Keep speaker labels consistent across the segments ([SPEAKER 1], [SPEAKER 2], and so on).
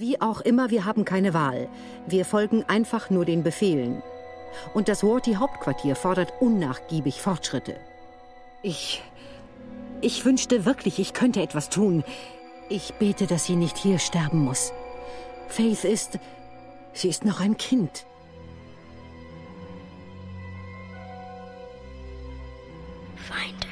[SPEAKER 1] Wie auch immer, wir haben keine Wahl. Wir folgen einfach nur den Befehlen. Und das Warty-Hauptquartier fordert unnachgiebig Fortschritte. Ich. Ich wünschte wirklich, ich könnte etwas tun. Ich bete, dass sie nicht hier sterben muss. Faith ist. Sie ist noch ein Kind.
[SPEAKER 2] Find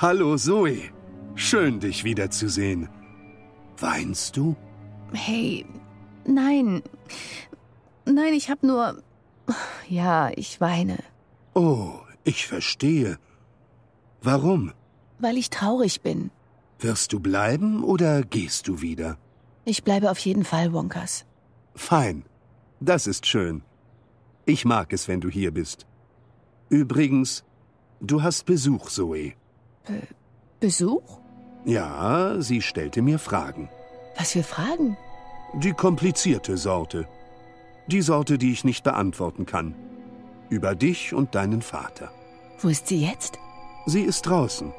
[SPEAKER 3] Hallo Zoe. Schön, dich wiederzusehen. Weinst du?
[SPEAKER 4] Hey, nein. Nein, ich hab nur. Ja, ich weine.
[SPEAKER 3] Oh, ich verstehe. Warum?
[SPEAKER 4] Weil ich traurig bin.
[SPEAKER 3] Wirst du bleiben oder gehst du wieder?
[SPEAKER 4] Ich bleibe auf jeden Fall, Wonkas.
[SPEAKER 3] Fein. Das ist schön. Ich mag es, wenn du hier bist. Übrigens, du hast Besuch, Zoe.
[SPEAKER 4] Be Besuch?
[SPEAKER 3] Ja, sie stellte mir Fragen.
[SPEAKER 4] Was für Fragen?
[SPEAKER 3] Die komplizierte Sorte. Die Sorte, die ich nicht beantworten kann. Über dich und deinen Vater.
[SPEAKER 4] Wo ist sie jetzt?
[SPEAKER 3] Sie ist draußen.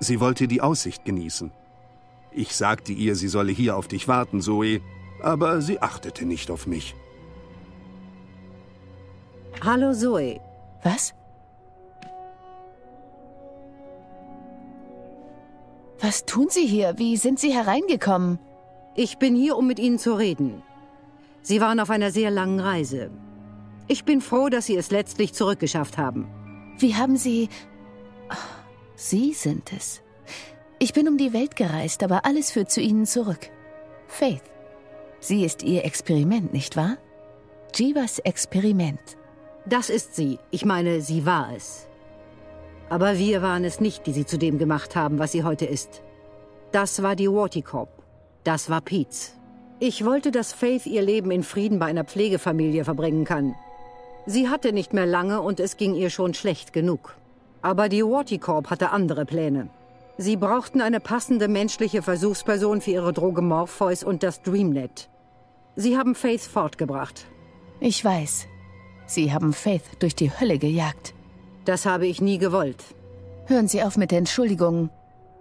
[SPEAKER 3] Sie wollte die Aussicht genießen. Ich sagte ihr, sie solle hier auf dich warten, Zoe, aber sie achtete nicht auf mich.
[SPEAKER 1] Hallo Zoe.
[SPEAKER 4] Was? Was tun Sie hier? Wie sind Sie hereingekommen?
[SPEAKER 1] Ich bin hier, um mit Ihnen zu reden. Sie waren auf einer sehr langen Reise. Ich bin froh, dass Sie es letztlich zurückgeschafft haben.
[SPEAKER 4] Wie haben Sie. Sie sind es. Ich bin um die Welt gereist, aber alles führt zu Ihnen zurück. Faith. Sie ist Ihr Experiment, nicht wahr? Jivas Experiment.
[SPEAKER 1] Das ist sie. Ich meine, sie war es. Aber wir waren es nicht, die sie zu dem gemacht haben, was sie heute ist. Das war die Warticorp. Das war Pete's. Ich wollte, dass Faith ihr Leben in Frieden bei einer Pflegefamilie verbringen kann. Sie hatte nicht mehr lange und es ging ihr schon schlecht genug. Aber die Warticorp hatte andere Pläne. Sie brauchten eine passende menschliche Versuchsperson für ihre Droge Morpheus und das Dreamnet. Sie haben Faith fortgebracht.
[SPEAKER 4] Ich weiß. Sie haben Faith durch die Hölle gejagt.
[SPEAKER 1] Das habe ich nie gewollt.
[SPEAKER 4] Hören Sie auf mit der Entschuldigung.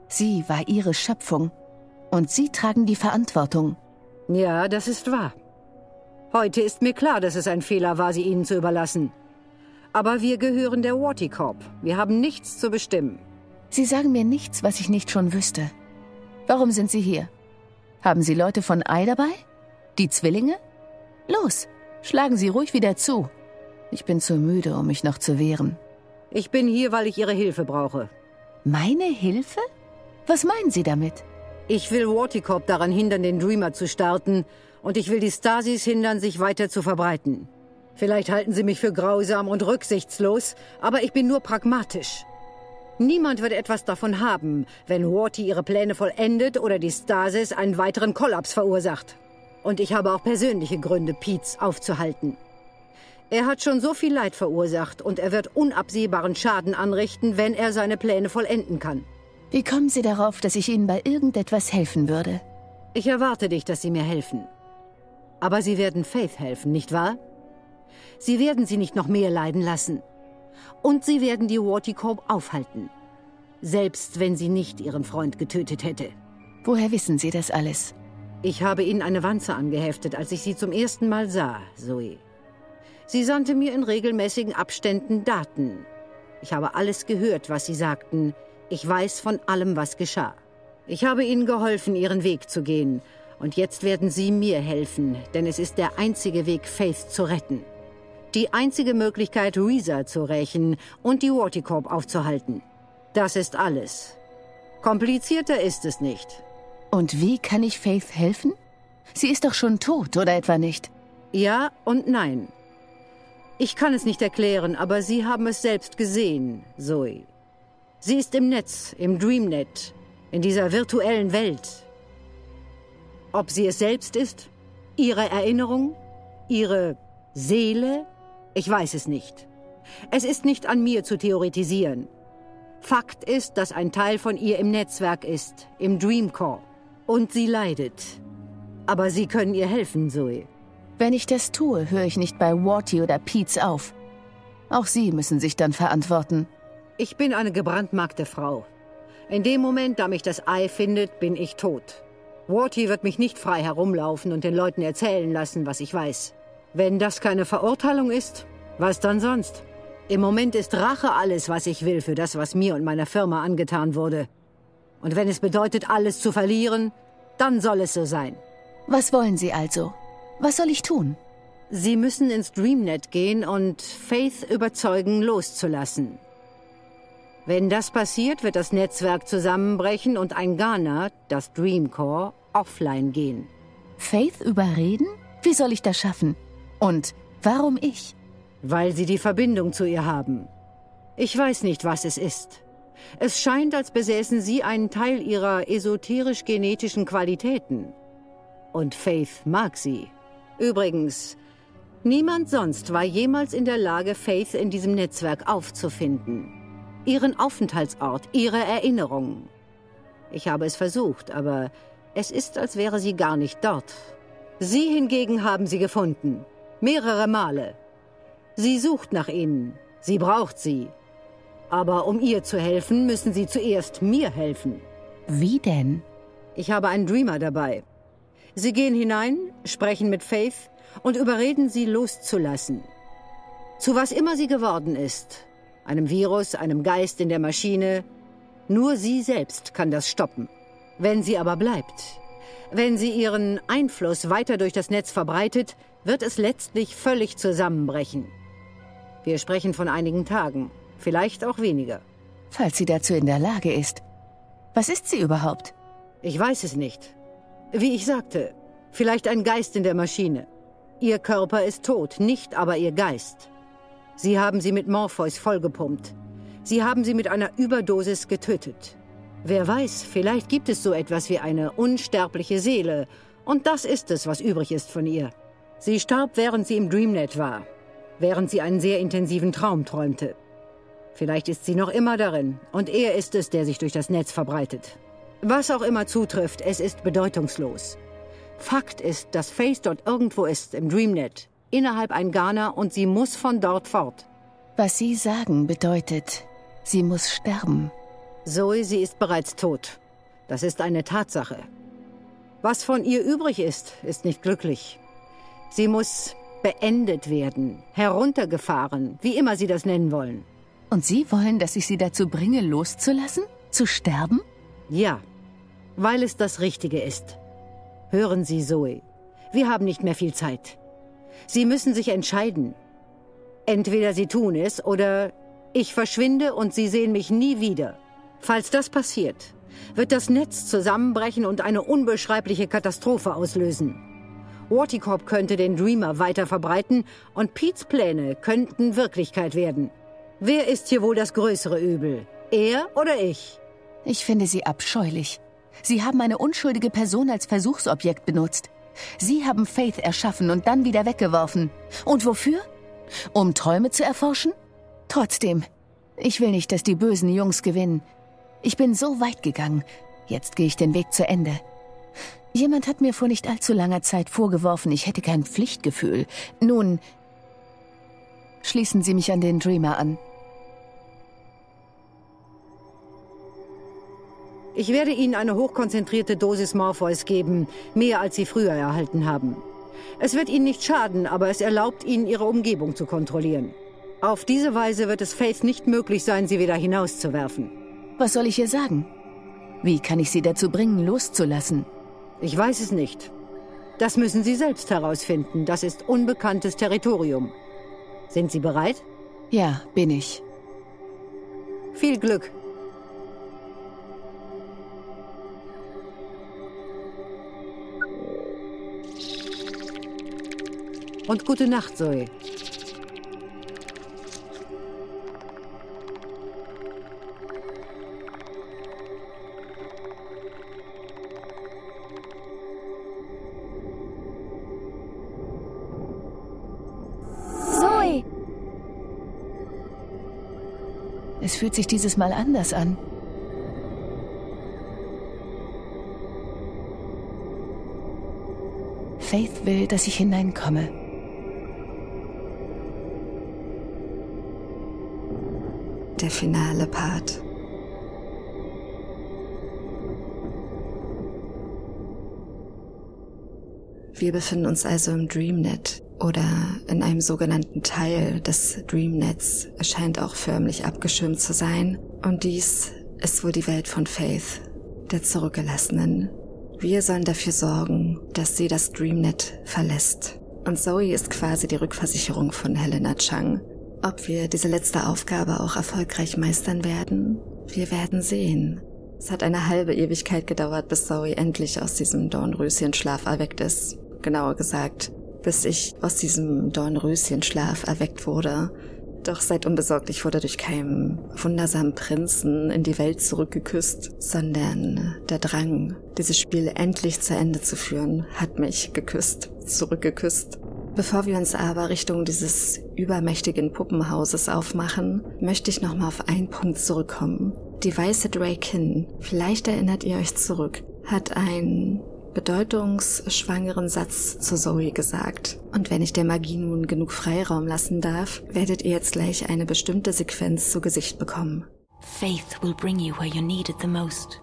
[SPEAKER 4] Sie war Ihre Schöpfung. Und Sie tragen die Verantwortung.
[SPEAKER 1] Ja, das ist wahr. Heute ist mir klar, dass es ein Fehler war, sie Ihnen zu überlassen. Aber wir gehören der Warticorp. Wir haben nichts zu bestimmen.
[SPEAKER 4] Sie sagen mir nichts, was ich nicht schon wüsste. Warum sind Sie hier? Haben Sie Leute von Ei dabei? Die Zwillinge? Los, schlagen Sie ruhig wieder zu. Ich bin zu müde, um mich noch zu wehren.
[SPEAKER 1] Ich bin hier, weil ich Ihre Hilfe brauche.
[SPEAKER 4] Meine Hilfe? Was meinen Sie damit?
[SPEAKER 1] Ich will Warticorp daran hindern, den Dreamer zu starten. Und ich will die Stasis hindern, sich weiter zu verbreiten. Vielleicht halten Sie mich für grausam und rücksichtslos, aber ich bin nur pragmatisch. Niemand wird etwas davon haben, wenn Warty ihre Pläne vollendet oder die Stasis einen weiteren Kollaps verursacht. Und ich habe auch persönliche Gründe, Pete's aufzuhalten. Er hat schon so viel Leid verursacht und er wird unabsehbaren Schaden anrichten, wenn er seine Pläne vollenden kann.
[SPEAKER 4] Wie kommen Sie darauf, dass ich Ihnen bei irgendetwas helfen würde?
[SPEAKER 1] Ich erwarte nicht, dass Sie mir helfen. Aber Sie werden Faith helfen, nicht wahr? Sie werden sie nicht noch mehr leiden lassen. Und Sie werden die Warticorp aufhalten. Selbst wenn sie nicht ihren Freund getötet hätte.
[SPEAKER 4] Woher wissen Sie das alles?
[SPEAKER 1] Ich habe Ihnen eine Wanze angeheftet, als ich Sie zum ersten Mal sah, Zoe. Sie sandte mir in regelmäßigen Abständen Daten. Ich habe alles gehört, was Sie sagten. Ich weiß von allem, was geschah. Ich habe Ihnen geholfen, Ihren Weg zu gehen. Und jetzt werden Sie mir helfen, denn es ist der einzige Weg, Faith zu retten. Die einzige Möglichkeit, Reza zu rächen und die Warticorp aufzuhalten. Das ist alles. Komplizierter ist es nicht.
[SPEAKER 4] Und wie kann ich Faith helfen? Sie ist doch schon tot, oder etwa nicht?
[SPEAKER 1] Ja und nein. Ich kann es nicht erklären, aber Sie haben es selbst gesehen, Zoe. Sie ist im Netz, im Dreamnet, in dieser virtuellen Welt. Ob sie es selbst ist? Ihre Erinnerung? Ihre Seele? Ich weiß es nicht. Es ist nicht an mir zu theoretisieren. Fakt ist, dass ein Teil von ihr im Netzwerk ist, im Dreamcore. Und sie leidet. Aber Sie können ihr helfen, Zoe.
[SPEAKER 4] Wenn ich das tue, höre ich nicht bei Warty oder Pete's auf. Auch Sie müssen sich dann verantworten.
[SPEAKER 1] Ich bin eine gebrandmarkte Frau. In dem Moment, da mich das Ei findet, bin ich tot. Warty wird mich nicht frei herumlaufen und den Leuten erzählen lassen, was ich weiß. Wenn das keine Verurteilung ist, was dann sonst? Im Moment ist Rache alles, was ich will für das, was mir und meiner Firma angetan wurde. Und wenn es bedeutet, alles zu verlieren, dann soll es so sein.
[SPEAKER 4] Was wollen Sie also? Was soll ich tun?
[SPEAKER 1] Sie müssen ins Dreamnet gehen und Faith überzeugen, loszulassen. Wenn das passiert, wird das Netzwerk zusammenbrechen und ein Ghana, das Dreamcore, offline gehen.
[SPEAKER 4] Faith überreden? Wie soll ich das schaffen? Und warum ich?
[SPEAKER 1] Weil Sie die Verbindung zu ihr haben. Ich weiß nicht, was es ist. Es scheint, als besäßen Sie einen Teil Ihrer esoterisch-genetischen Qualitäten. Und Faith mag Sie. Übrigens, niemand sonst war jemals in der Lage, Faith in diesem Netzwerk aufzufinden. Ihren Aufenthaltsort, ihre Erinnerungen. Ich habe es versucht, aber es ist, als wäre sie gar nicht dort. Sie hingegen haben sie gefunden. Mehrere Male. Sie sucht nach ihnen. Sie braucht sie. Aber um ihr zu helfen, müssen sie zuerst mir helfen.
[SPEAKER 4] Wie denn?
[SPEAKER 1] Ich habe einen Dreamer dabei. Sie gehen hinein, sprechen mit Faith und überreden sie loszulassen. Zu was immer sie geworden ist. Einem Virus, einem Geist in der Maschine. Nur sie selbst kann das stoppen. Wenn sie aber bleibt, wenn sie ihren Einfluss weiter durch das Netz verbreitet, wird es letztlich völlig zusammenbrechen. Wir sprechen von einigen Tagen, vielleicht auch weniger.
[SPEAKER 4] Falls sie dazu in der Lage ist. Was ist sie überhaupt?
[SPEAKER 1] Ich weiß es nicht. Wie ich sagte, vielleicht ein Geist in der Maschine. Ihr Körper ist tot, nicht aber ihr Geist. Sie haben sie mit Morpheus vollgepumpt. Sie haben sie mit einer Überdosis getötet. Wer weiß, vielleicht gibt es so etwas wie eine unsterbliche Seele. Und das ist es, was übrig ist von ihr. Sie starb, während sie im Dreamnet war, während sie einen sehr intensiven Traum träumte. Vielleicht ist sie noch immer darin, und er ist es, der sich durch das Netz verbreitet. Was auch immer zutrifft, es ist bedeutungslos. Fakt ist, dass Faith dort irgendwo ist, im Dreamnet, innerhalb ein Ghana, und sie muss von dort fort.
[SPEAKER 4] Was Sie sagen bedeutet, sie muss sterben.
[SPEAKER 1] Zoe, sie ist bereits tot. Das ist eine Tatsache. Was von ihr übrig ist, ist nicht glücklich. Sie muss beendet werden, heruntergefahren, wie immer Sie das nennen wollen.
[SPEAKER 4] Und Sie wollen, dass ich Sie dazu bringe, loszulassen? Zu sterben?
[SPEAKER 1] Ja, weil es das Richtige ist. Hören Sie, Zoe, wir haben nicht mehr viel Zeit. Sie müssen sich entscheiden. Entweder Sie tun es oder ich verschwinde und Sie sehen mich nie wieder. Falls das passiert, wird das Netz zusammenbrechen und eine unbeschreibliche Katastrophe auslösen. Warticorp könnte den Dreamer weiter verbreiten und Pete's Pläne könnten Wirklichkeit werden. Wer ist hier wohl das größere Übel? Er oder ich?
[SPEAKER 4] Ich finde Sie abscheulich. Sie haben eine unschuldige Person als Versuchsobjekt benutzt. Sie haben Faith erschaffen und dann wieder weggeworfen. Und wofür? Um Träume zu erforschen? Trotzdem, ich will nicht, dass die bösen Jungs gewinnen. Ich bin so weit gegangen. Jetzt gehe ich den Weg zu Ende. Jemand hat mir vor nicht allzu langer Zeit vorgeworfen, ich hätte kein Pflichtgefühl. Nun, schließen Sie mich an den Dreamer an.
[SPEAKER 1] Ich werde Ihnen eine hochkonzentrierte Dosis Morpheus geben, mehr als Sie früher erhalten haben. Es wird Ihnen nicht schaden, aber es erlaubt Ihnen, Ihre Umgebung zu kontrollieren. Auf diese Weise wird es Faith nicht möglich sein, Sie wieder hinauszuwerfen.
[SPEAKER 4] Was soll ich ihr sagen? Wie kann ich sie dazu bringen, loszulassen?
[SPEAKER 1] Ich weiß es nicht. Das müssen Sie selbst herausfinden. Das ist unbekanntes Territorium. Sind Sie bereit?
[SPEAKER 4] Ja, bin ich.
[SPEAKER 1] Viel Glück. Und gute Nacht, Zoe.
[SPEAKER 2] Zoe!
[SPEAKER 4] Es fühlt sich dieses Mal anders an. Faith will, dass ich hineinkomme.
[SPEAKER 5] Der finale Part. Wir befinden uns also im Dreamnet oder in einem sogenannten Teil des Dreamnets. Es scheint auch förmlich abgeschirmt zu sein. Und dies ist wohl die Welt von Faith, der Zurückgelassenen. Wir sollen dafür sorgen, dass sie das Dreamnet verlässt. Und Zoe ist quasi die Rückversicherung von Helena Chang. Ob wir diese letzte Aufgabe auch erfolgreich meistern werden, wir werden sehen. Es hat eine halbe Ewigkeit gedauert, bis Zoe endlich aus diesem Dornröschenschlaf erweckt ist genauer gesagt, bis ich aus diesem Dornröschenschlaf erweckt wurde. Doch seid unbesorgt, ich wurde durch keinen wundersamen Prinzen in die Welt zurückgeküsst, sondern der Drang, dieses Spiel endlich zu Ende zu führen, hat mich geküsst, zurückgeküsst. Bevor wir uns aber Richtung dieses übermächtigen Puppenhauses aufmachen, möchte ich nochmal auf einen Punkt zurückkommen. Die weiße Draken, vielleicht erinnert ihr euch zurück, hat ein bedeutungsschwangeren Satz zu Zoe gesagt. Und wenn ich der Magie nun genug Freiraum lassen darf, werdet ihr jetzt gleich eine bestimmte Sequenz zu Gesicht bekommen.
[SPEAKER 6] Faith will bring you where you need it the most.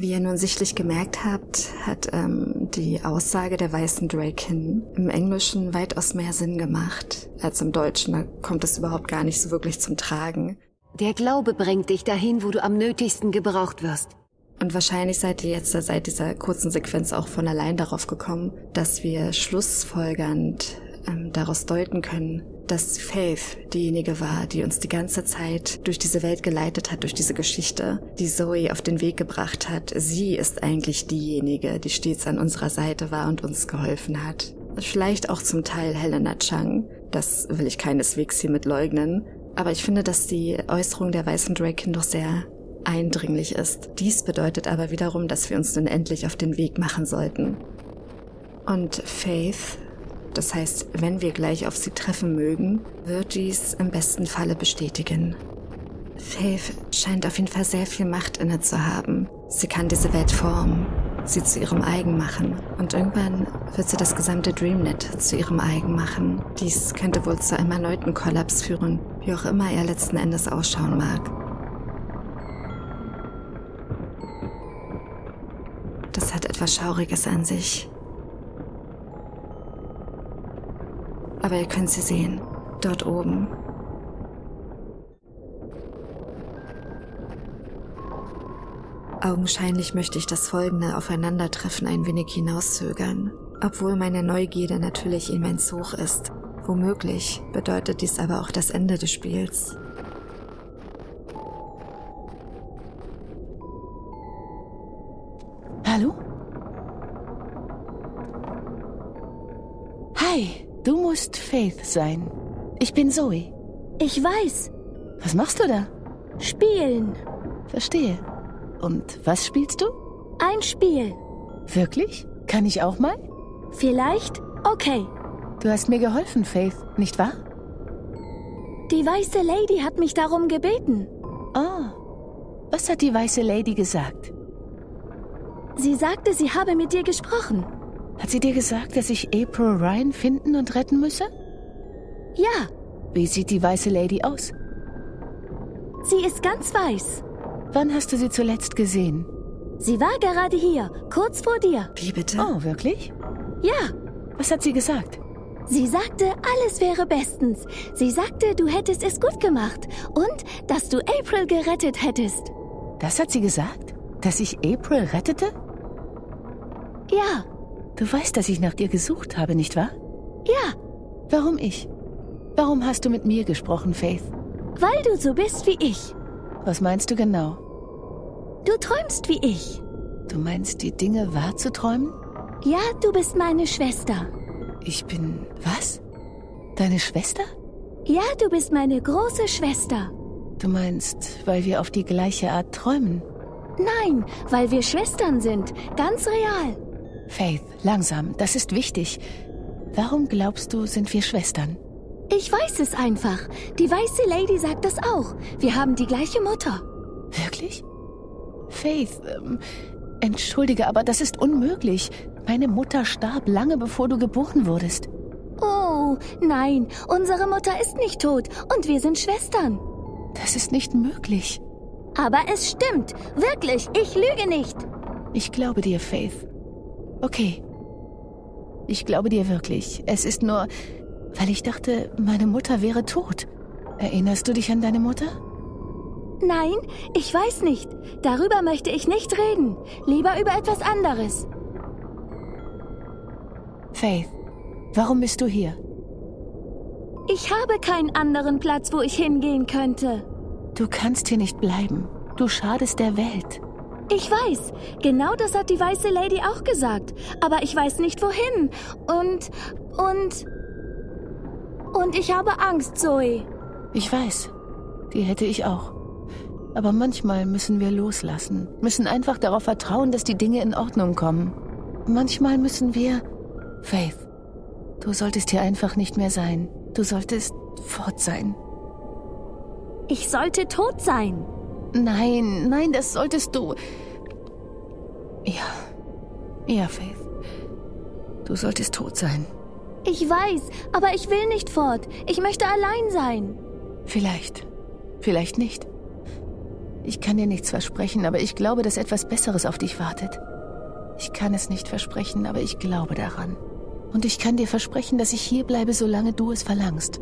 [SPEAKER 5] Wie ihr nun sichtlich gemerkt habt, hat ähm, die Aussage der weißen Draken im Englischen weitaus mehr Sinn gemacht als im Deutschen. Da kommt es überhaupt gar nicht so wirklich zum Tragen.
[SPEAKER 1] Der Glaube bringt dich dahin, wo du am nötigsten gebraucht wirst.
[SPEAKER 5] Und wahrscheinlich seid ihr jetzt seit dieser kurzen Sequenz auch von allein darauf gekommen, dass wir schlussfolgernd ähm, daraus deuten können, dass Faith diejenige war, die uns die ganze Zeit durch diese Welt geleitet hat, durch diese Geschichte, die Zoe auf den Weg gebracht hat. Sie ist eigentlich diejenige, die stets an unserer Seite war und uns geholfen hat. Vielleicht auch zum Teil Helena Chang. Das will ich keineswegs hier mit leugnen. Aber ich finde, dass die Äußerung der weißen Draken doch sehr eindringlich ist. Dies bedeutet aber wiederum, dass wir uns nun endlich auf den Weg machen sollten. Und Faith, das heißt, wenn wir gleich auf sie treffen mögen, wird dies im besten Falle bestätigen. Faith scheint auf jeden Fall sehr viel Macht inne zu haben. Sie kann diese Welt formen, sie zu ihrem eigen machen. Und irgendwann wird sie das gesamte Dreamnet zu ihrem eigen machen. Dies könnte wohl zu einem erneuten Kollaps führen, wie auch immer er letzten Endes ausschauen mag. Das hat etwas Schauriges an sich. Aber ihr könnt sie sehen. Dort oben. Augenscheinlich möchte ich das folgende Aufeinandertreffen ein wenig hinauszögern. Obwohl meine Neugierde natürlich immens hoch ist. Womöglich bedeutet dies aber auch das Ende des Spiels.
[SPEAKER 4] Musst Faith sein. Ich bin Zoe.
[SPEAKER 2] Ich weiß.
[SPEAKER 4] Was machst du da?
[SPEAKER 2] Spielen.
[SPEAKER 4] Verstehe. Und was spielst du?
[SPEAKER 2] Ein Spiel.
[SPEAKER 4] Wirklich? Kann ich auch mal?
[SPEAKER 2] Vielleicht? Okay.
[SPEAKER 4] Du hast mir geholfen, Faith, nicht wahr?
[SPEAKER 2] Die weiße Lady hat mich darum gebeten.
[SPEAKER 4] Oh. Was hat die weiße Lady gesagt?
[SPEAKER 2] Sie sagte, sie habe mit dir gesprochen.
[SPEAKER 4] Hat sie dir gesagt, dass ich April Ryan finden und retten müsse?
[SPEAKER 2] Ja,
[SPEAKER 4] Wie sieht die weiße Lady aus?
[SPEAKER 2] sie ist ganz weiß.
[SPEAKER 4] Wann hast du sie zuletzt gesehen?
[SPEAKER 2] Sie war gerade hier, kurz vor dir.
[SPEAKER 5] Wie bitte?
[SPEAKER 4] Oh, wirklich?
[SPEAKER 2] Ja,
[SPEAKER 4] Was hat sie gesagt?
[SPEAKER 2] sie sagte, alles wäre bestens. Sie sagte, du hättest es gut gemacht und dass du April gerettet hättest.
[SPEAKER 4] Das hat sie gesagt? Dass ich April rettete?
[SPEAKER 2] Ja,
[SPEAKER 4] Du weißt, dass ich nach dir gesucht habe, nicht wahr?
[SPEAKER 2] ja,
[SPEAKER 4] Warum ich? Warum hast du mit mir gesprochen, Faith?
[SPEAKER 2] weil du so bist wie ich.
[SPEAKER 4] Was meinst du genau?
[SPEAKER 2] Du träumst wie ich.
[SPEAKER 4] Du meinst, die Dinge wahr zu träumen?
[SPEAKER 2] Ja, du bist meine Schwester.
[SPEAKER 4] Ich bin. Was? Deine Schwester?
[SPEAKER 2] Ja, du bist meine große Schwester.
[SPEAKER 4] Du meinst, weil wir auf die gleiche Art träumen?
[SPEAKER 2] Nein, weil wir Schwestern sind. Ganz real.
[SPEAKER 4] Faith, langsam, das ist wichtig. Warum glaubst du, sind wir Schwestern?
[SPEAKER 2] Ich weiß es einfach. Die weiße Lady sagt das auch. Wir haben die gleiche Mutter.
[SPEAKER 4] Wirklich? Faith, ähm, entschuldige, aber das ist unmöglich. Meine Mutter starb lange bevor du geboren wurdest.
[SPEAKER 2] Oh, nein, unsere Mutter ist nicht tot und wir sind Schwestern.
[SPEAKER 4] Das ist nicht möglich.
[SPEAKER 2] Aber es stimmt. Wirklich, ich lüge nicht.
[SPEAKER 4] Ich glaube dir, Faith. Okay. Ich glaube dir wirklich. Es ist nur, weil ich dachte, meine Mutter wäre tot. Erinnerst du dich an deine Mutter?
[SPEAKER 2] Nein, ich weiß nicht. Darüber möchte ich nicht reden. Lieber über etwas anderes.
[SPEAKER 4] Faith, warum bist du hier?
[SPEAKER 2] Ich habe keinen anderen Platz, wo ich hingehen könnte.
[SPEAKER 4] Du kannst hier nicht bleiben. Du schadest der Welt.
[SPEAKER 2] Ich weiß. Genau das hat die weiße Lady auch gesagt. Aber ich weiß nicht wohin. Und. und. Und ich habe Angst, Zoe.
[SPEAKER 4] Ich weiß. Die hätte ich auch. Aber manchmal müssen wir loslassen, müssen einfach darauf vertrauen, dass die Dinge in Ordnung kommen. Manchmal müssen wir. Faith, du solltest hier einfach nicht mehr sein. Du solltest fort sein.
[SPEAKER 2] Ich sollte tot sein.
[SPEAKER 4] Nein, nein, das solltest du. Ja. Ja, Faith. Du solltest tot sein.
[SPEAKER 2] Ich weiß, aber ich will nicht fort. Ich möchte allein sein.
[SPEAKER 4] Vielleicht. Vielleicht nicht. Ich kann dir nichts versprechen, aber ich glaube, dass etwas Besseres auf dich wartet. Ich kann es nicht versprechen, aber ich glaube daran. Und ich kann dir versprechen, dass ich hier bleibe, solange du es verlangst.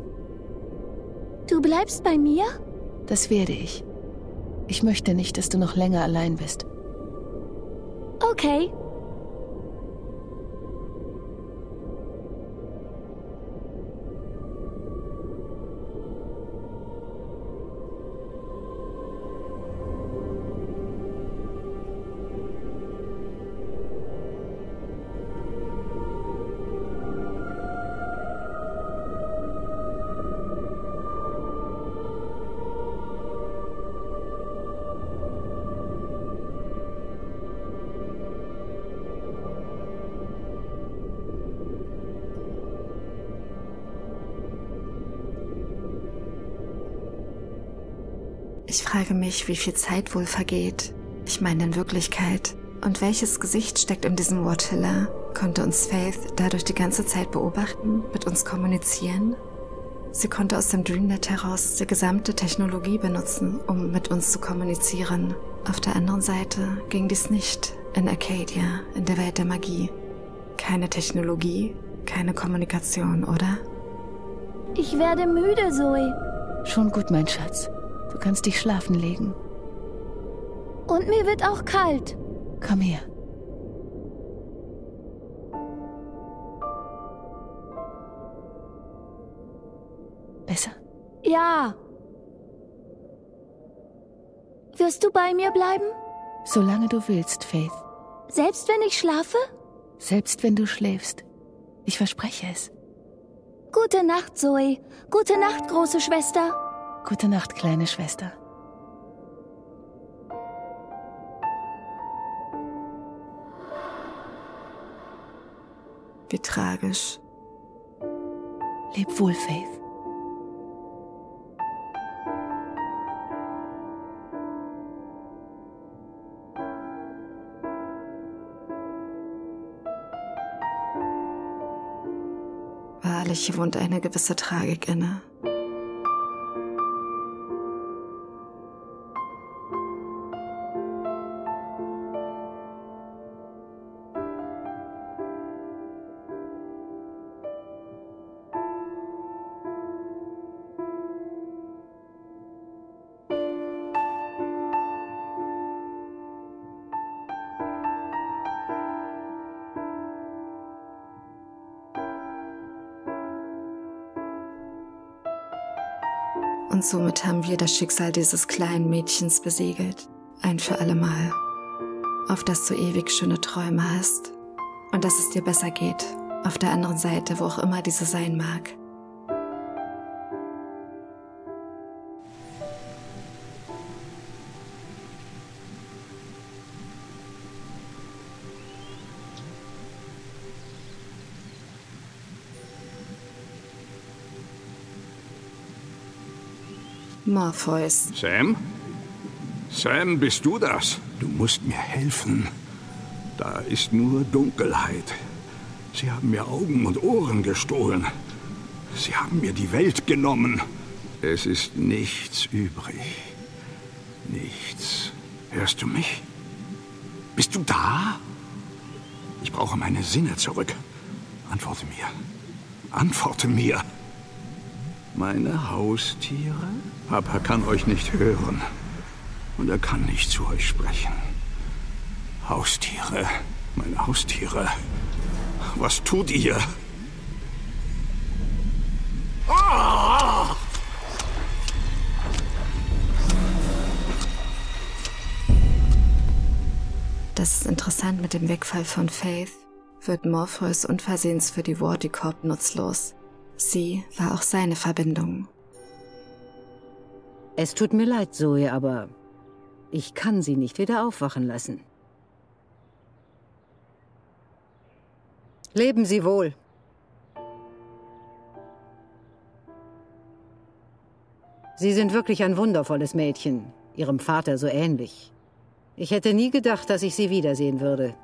[SPEAKER 2] Du bleibst bei mir?
[SPEAKER 4] Das werde ich. Ich möchte nicht, dass du noch länger allein bist.
[SPEAKER 2] Okay.
[SPEAKER 5] Mich, wie viel Zeit wohl vergeht. Ich meine in Wirklichkeit. Und welches Gesicht steckt in diesem Watchiller? Konnte uns Faith dadurch die ganze Zeit beobachten, mit uns kommunizieren? Sie konnte aus dem Dreamnet heraus die gesamte Technologie benutzen, um mit uns zu kommunizieren. Auf der anderen Seite ging dies nicht in Arcadia, in der Welt der Magie. Keine Technologie, keine Kommunikation, oder?
[SPEAKER 2] Ich werde müde, Zoe.
[SPEAKER 4] Schon gut, mein Schatz. Du kannst dich schlafen legen.
[SPEAKER 2] Und mir wird auch kalt.
[SPEAKER 4] Komm her. Besser?
[SPEAKER 2] Ja. Wirst du bei mir bleiben?
[SPEAKER 4] Solange du willst, Faith.
[SPEAKER 2] Selbst wenn ich schlafe?
[SPEAKER 4] Selbst wenn du schläfst. Ich verspreche es.
[SPEAKER 2] Gute Nacht, Zoe. Gute Nacht, große Schwester.
[SPEAKER 4] Gute Nacht, kleine Schwester.
[SPEAKER 5] Wie tragisch.
[SPEAKER 4] Leb wohl, Faith.
[SPEAKER 5] Wahrlich, wohnt eine gewisse Tragik inne. Und somit haben wir das Schicksal dieses kleinen Mädchens besiegelt. Ein für allemal. Auf dass du ewig schöne Träume hast. Und dass es dir besser geht. Auf der anderen Seite, wo auch immer diese sein mag. Morpheus.
[SPEAKER 7] Sam? Sam, bist du das?
[SPEAKER 3] Du musst mir helfen.
[SPEAKER 7] Da ist nur Dunkelheit. Sie haben mir Augen und Ohren gestohlen. Sie haben mir die Welt genommen. Es ist nichts übrig. Nichts. Hörst du mich? Bist du da? Ich brauche meine Sinne zurück. Antworte mir. Antworte mir. Meine Haustiere? Papa kann euch nicht hören. Und er kann nicht zu euch sprechen. Haustiere. Meine Haustiere. Was tut ihr?
[SPEAKER 5] Das ist interessant mit dem Wegfall von Faith. Wird Morpheus unversehens für die Vorticorp nutzlos. Sie war auch seine Verbindung.
[SPEAKER 1] Es tut mir leid, Zoe, aber ich kann sie nicht wieder aufwachen lassen. Leben Sie wohl. Sie sind wirklich ein wundervolles Mädchen, Ihrem Vater so ähnlich. Ich hätte nie gedacht, dass ich Sie wiedersehen würde.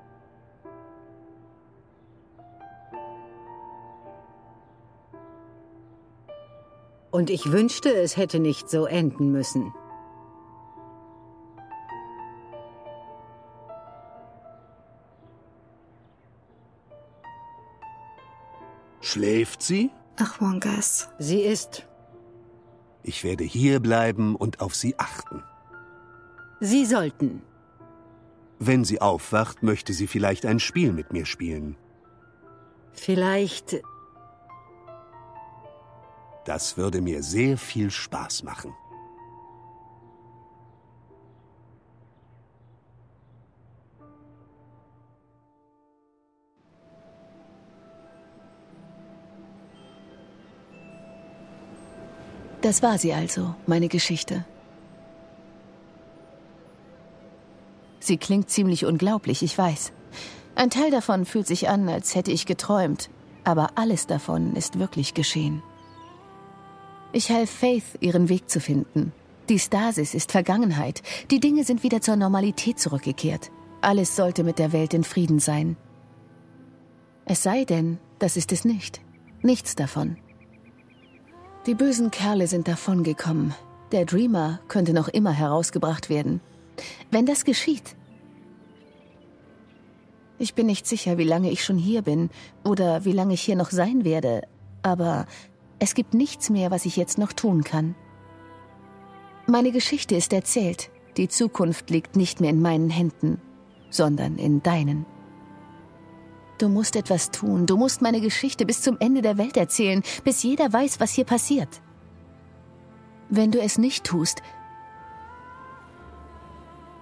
[SPEAKER 1] Und ich wünschte, es hätte nicht so enden müssen.
[SPEAKER 3] Schläft sie?
[SPEAKER 5] Ach, Wongas.
[SPEAKER 1] Sie ist.
[SPEAKER 3] Ich werde hier bleiben und auf sie achten.
[SPEAKER 1] Sie sollten.
[SPEAKER 3] Wenn sie aufwacht, möchte sie vielleicht ein Spiel mit mir spielen.
[SPEAKER 1] Vielleicht.
[SPEAKER 3] Das würde mir sehr viel Spaß machen.
[SPEAKER 4] Das war sie also, meine Geschichte. Sie klingt ziemlich unglaublich, ich weiß. Ein Teil davon fühlt sich an, als hätte ich geträumt, aber alles davon ist wirklich geschehen. Ich half Faith, ihren Weg zu finden. Die Stasis ist Vergangenheit. Die Dinge sind wieder zur Normalität zurückgekehrt. Alles sollte mit der Welt in Frieden sein. Es sei denn, das ist es nicht. Nichts davon. Die bösen Kerle sind davongekommen. Der Dreamer könnte noch immer herausgebracht werden. Wenn das geschieht. Ich bin nicht sicher, wie lange ich schon hier bin oder wie lange ich hier noch sein werde, aber es gibt nichts mehr, was ich jetzt noch tun kann. Meine Geschichte ist erzählt. Die Zukunft liegt nicht mehr in meinen Händen, sondern in deinen. Du musst etwas tun. Du musst meine Geschichte bis zum Ende der Welt erzählen, bis jeder weiß, was hier passiert. Wenn du es nicht tust,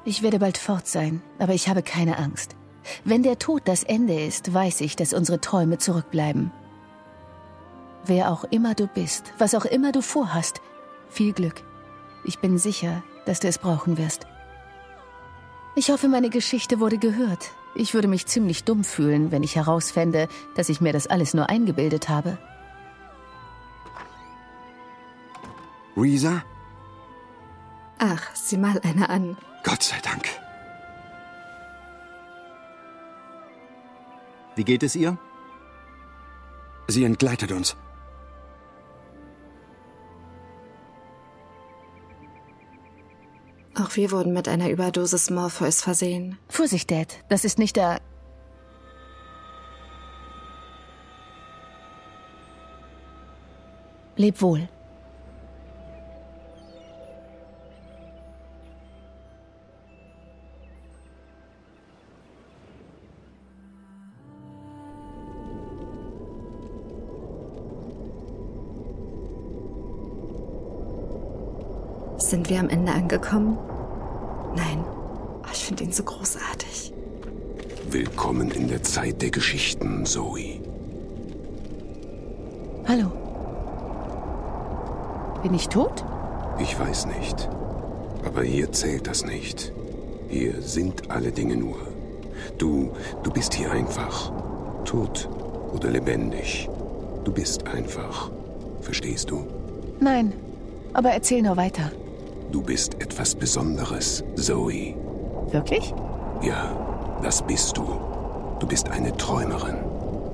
[SPEAKER 4] ich werde bald fort sein, aber ich habe keine Angst. Wenn der Tod das Ende ist, weiß ich, dass unsere Träume zurückbleiben. Wer auch immer du bist, was auch immer du vorhast, viel Glück. Ich bin sicher, dass du es brauchen wirst. Ich hoffe, meine Geschichte wurde gehört. Ich würde mich ziemlich dumm fühlen, wenn ich herausfände, dass ich mir das alles nur eingebildet habe.
[SPEAKER 8] Risa?
[SPEAKER 5] Ach, sieh mal eine an.
[SPEAKER 8] Gott sei Dank.
[SPEAKER 9] Wie geht es ihr?
[SPEAKER 8] Sie entgleitet uns.
[SPEAKER 5] Auch wir wurden mit einer Überdosis Morpheus versehen.
[SPEAKER 4] Vorsicht, Dad, das ist nicht der... Leb wohl.
[SPEAKER 5] Wir am Ende angekommen? Nein. Oh, ich finde ihn so großartig.
[SPEAKER 8] Willkommen in der Zeit der Geschichten, Zoe.
[SPEAKER 4] Hallo. Bin ich tot?
[SPEAKER 8] Ich weiß nicht. Aber hier zählt das nicht. Hier sind alle Dinge nur. Du, du bist hier einfach. Tot oder lebendig. Du bist einfach. Verstehst du?
[SPEAKER 4] Nein. Aber erzähl nur weiter.
[SPEAKER 8] Du bist etwas Besonderes, Zoe.
[SPEAKER 4] Wirklich?
[SPEAKER 8] Ja, Das bist du. Du bist eine Träumerin.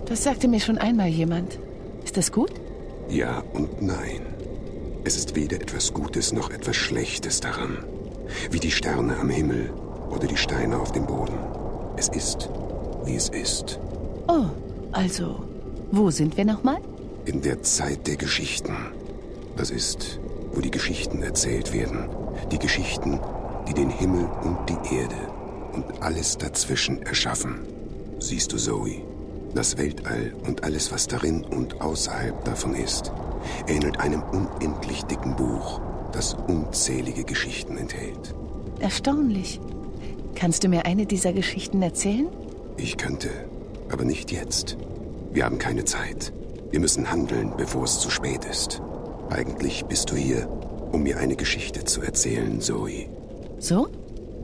[SPEAKER 4] Das sagte mir schon einmal jemand. Ist das gut?
[SPEAKER 8] Ja und nein. Es ist weder etwas Gutes noch etwas Schlechtes daran. Wie die Sterne am Himmel oder die Steine auf dem Boden. Es ist, wie es ist.
[SPEAKER 4] Oh, also, wo sind wir nochmal?
[SPEAKER 8] In der Zeit der Geschichten. Das ist, wo die Geschichten erzählt werden. Die Geschichten, die den Himmel und die Erde und alles dazwischen erschaffen. Siehst du, Zoe? Das Weltall und alles, was darin und außerhalb davon ist, ähnelt einem unendlich dicken Buch, das unzählige Geschichten enthält.
[SPEAKER 4] Erstaunlich. Kannst du mir eine dieser Geschichten erzählen?
[SPEAKER 8] Ich könnte, aber nicht jetzt. Wir haben keine Zeit. Wir müssen handeln, bevor es zu spät ist. Eigentlich bist du hier, um mir eine Geschichte zu erzählen, Zoe.
[SPEAKER 4] So?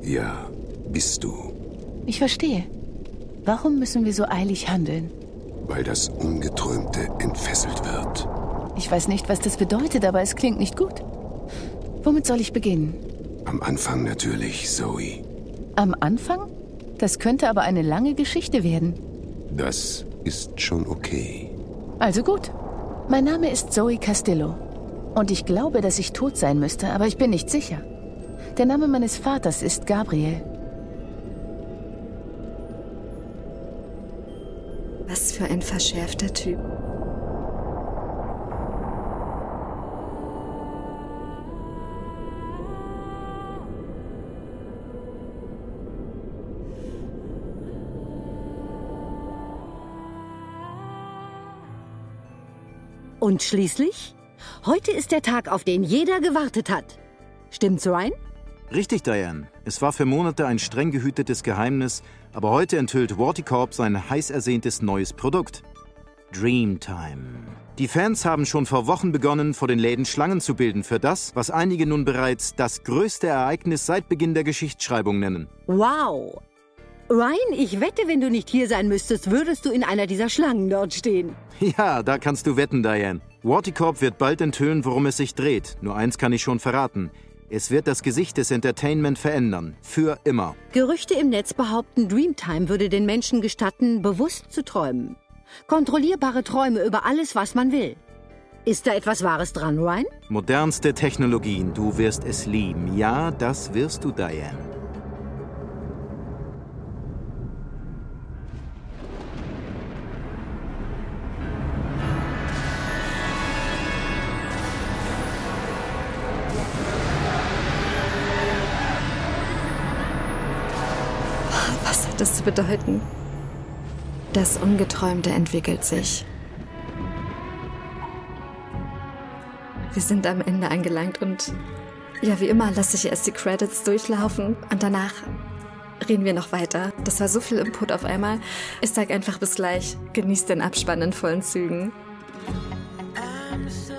[SPEAKER 8] Ja, bist du.
[SPEAKER 4] Ich verstehe. Warum müssen wir so eilig handeln?
[SPEAKER 8] Weil das Ungetrömte entfesselt wird.
[SPEAKER 4] Ich weiß nicht, was das bedeutet, aber es klingt nicht gut. Womit soll ich beginnen?
[SPEAKER 8] Am Anfang natürlich, Zoe.
[SPEAKER 4] Am Anfang? Das könnte aber eine lange Geschichte werden.
[SPEAKER 8] Das ist schon okay.
[SPEAKER 4] Also gut. Mein Name ist Zoe Castillo. Und ich glaube, dass ich tot sein müsste, aber ich bin nicht sicher. Der Name meines Vaters ist Gabriel.
[SPEAKER 5] Was für ein verschärfter Typ.
[SPEAKER 1] Und schließlich? Heute ist der Tag, auf den jeder gewartet hat. Stimmt's, Ryan?
[SPEAKER 9] Richtig, Diane. Es war für Monate ein streng gehütetes Geheimnis, aber heute enthüllt Warticorp sein heiß ersehntes neues Produkt. Dreamtime. Die Fans haben schon vor Wochen begonnen, vor den Läden Schlangen zu bilden für das, was einige nun bereits das größte Ereignis seit Beginn der Geschichtsschreibung nennen.
[SPEAKER 1] Wow. Ryan, ich wette, wenn du nicht hier sein müsstest, würdest du in einer dieser Schlangen dort stehen.
[SPEAKER 9] Ja, da kannst du wetten, Diane. Warticorp wird bald enthüllen, worum es sich dreht. Nur eins kann ich schon verraten. Es wird das Gesicht des Entertainment verändern. Für immer.
[SPEAKER 1] Gerüchte im Netz behaupten, Dreamtime würde den Menschen gestatten, bewusst zu träumen. Kontrollierbare Träume über alles, was man will. Ist da etwas Wahres dran, Ryan?
[SPEAKER 9] Modernste Technologien, du wirst es lieben. Ja, das wirst du, Diane.
[SPEAKER 5] Das zu bedeuten? Das Ungeträumte entwickelt sich. Wir sind am Ende angelangt und ja, wie immer lasse ich erst die Credits durchlaufen und danach reden wir noch weiter. Das war so viel Input auf einmal. Ich sag einfach bis gleich. Genießt den Abspann in vollen Zügen.
[SPEAKER 10] I'm so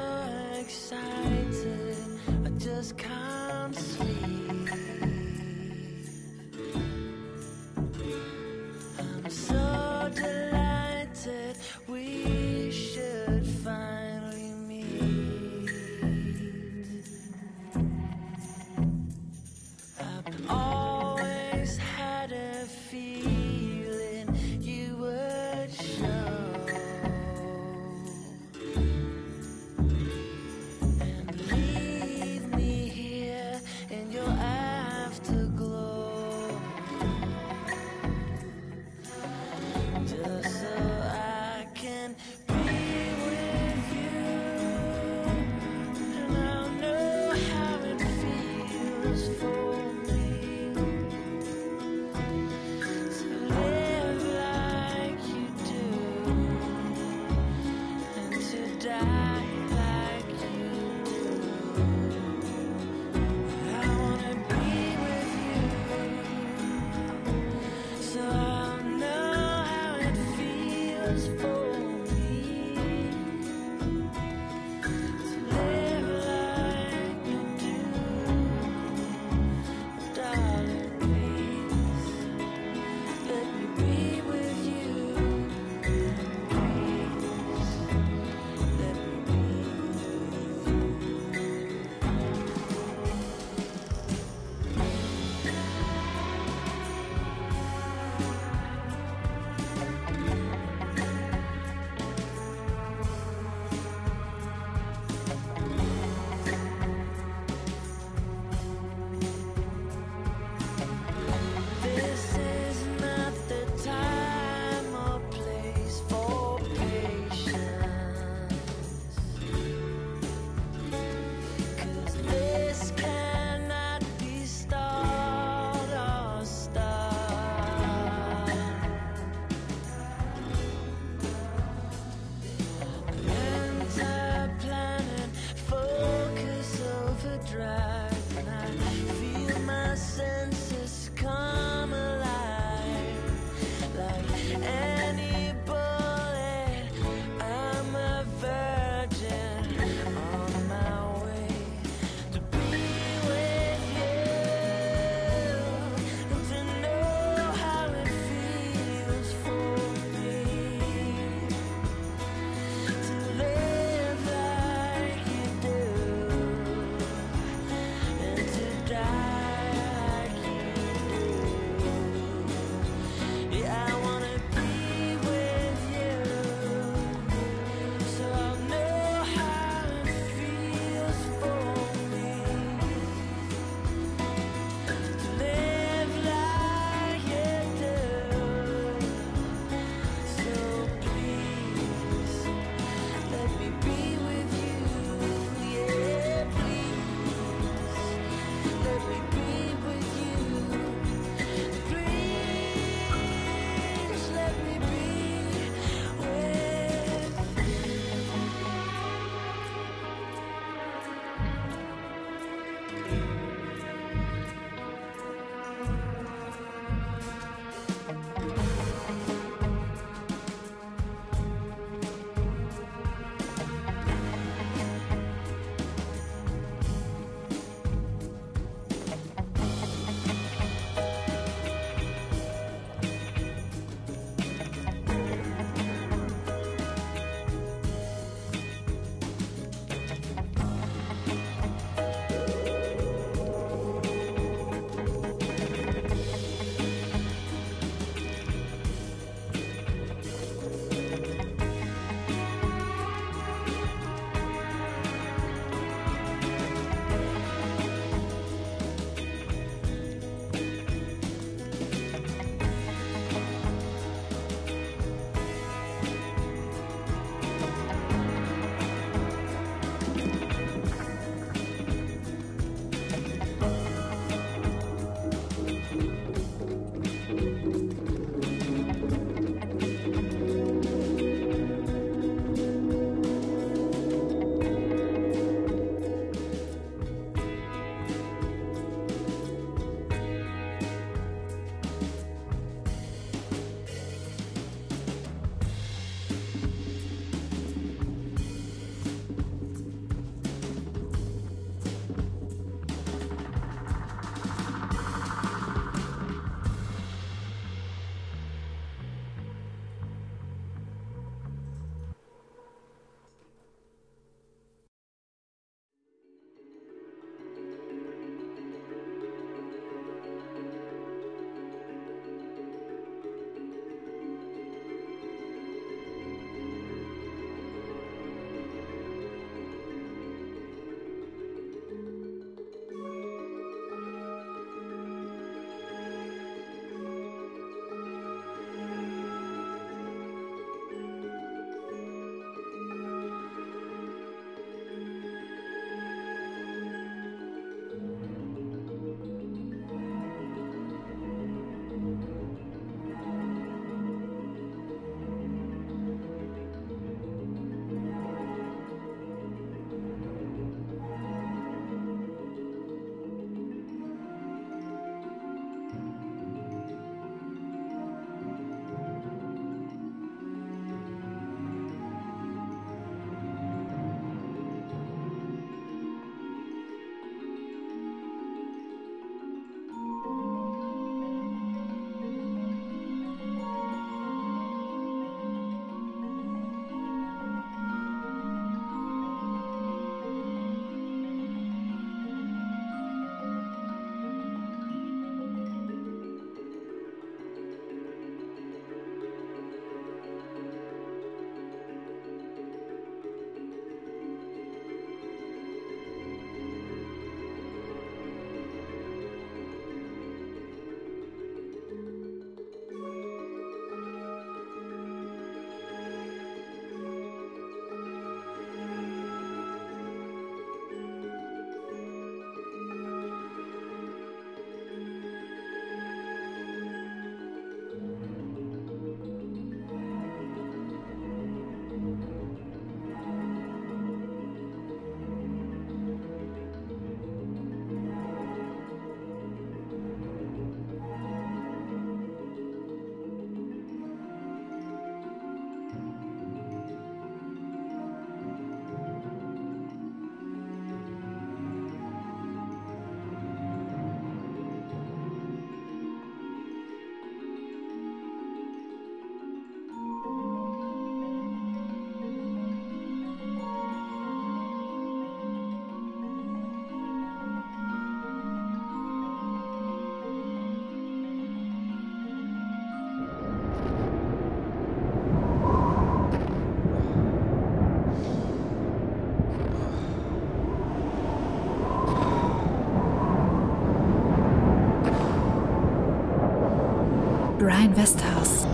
[SPEAKER 5] Brian Westhouse.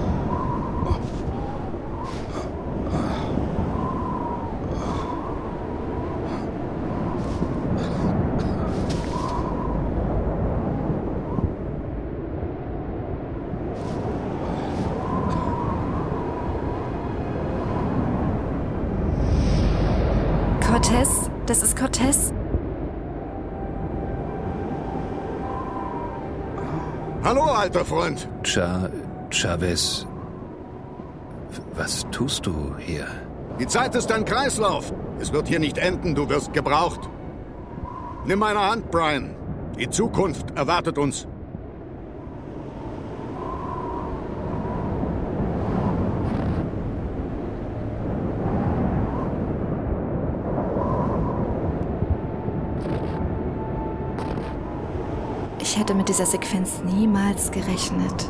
[SPEAKER 5] Cortez? Das ist Cortez?
[SPEAKER 11] Hallo, alter Freund.
[SPEAKER 12] Cha Chavez. Was tust du hier?
[SPEAKER 11] Die Zeit ist ein Kreislauf. Es wird hier nicht enden, du wirst gebraucht. Nimm meine Hand, Brian. Die Zukunft erwartet uns.
[SPEAKER 5] Ich hätte mit dieser Sequenz niemals gerechnet.